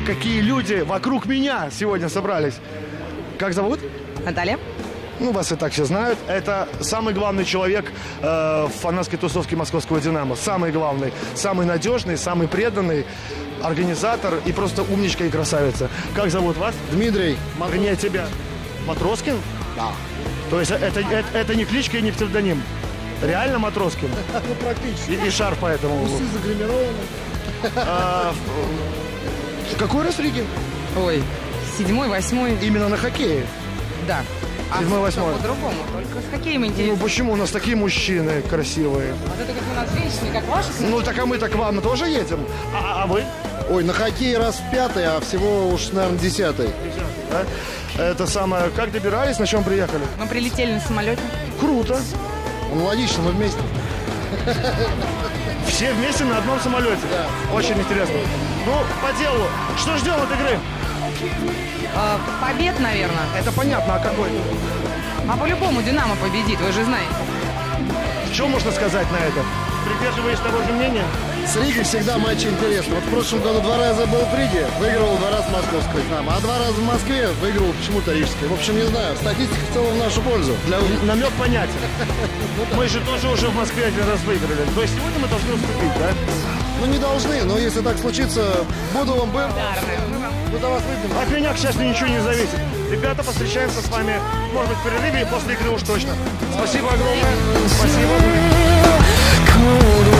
такие люди вокруг меня сегодня собрались. Как зовут? Наталья. Ну, вас и так все знают. Это самый главный человек э, в фанатской тусовке московского «Динамо». Самый главный, самый надежный, самый преданный организатор и просто умничка и красавица. Как зовут вас? Дмитрий. Вернее, тебя. Матроскин? Да. То есть это, это, это не кличка и не псевдоним? Реально Матроскин? Ну, практически. И, и шар поэтому. Усы загримированы. А, в- какой раз в Риге? Ой, седьмой, восьмой, Именно на хоккее. да. А Седьмой, восьмой. по-другому, только с хоккеем Ну интересно. почему у нас такие мужчины красивые? Вот это как у нас женщины, как ваши. Ну так а мы так к вам тоже едем. А, а вы? Ой, на хоккей раз в пятый, а всего уж, наверное, десятый. Да? Это самое. Как добирались, на чем приехали? Мы прилетели на самолете. Круто. Ну, логично, мы вместе. Все вместе на одном самолете. Очень интересно. Ну, по делу. Что ждем от игры? А, побед, наверное. Это понятно, а какой? А по-любому Динамо победит, вы же знаете. Что можно сказать на это? Придерживаешь того же мнения? С Риги всегда матчи интересны. Вот в прошлом году два раза был в Риге, выигрывал два раза московское Динамо, а два раза в Москве выигрывал почему-то рижское. В общем, не знаю, статистика в целом в нашу пользу. Для... Намек понятен. Мы же тоже уже в Москве один раз выиграли. То есть сегодня мы должны уступить, да? Ну, не должны, но если так случится, буду вам был. Мы до вас выйдем. От меня, к счастью, ничего не зависит. Ребята, встречаемся с вами, может быть, в перерыве и после игры уж точно. Спасибо огромное. Спасибо. mood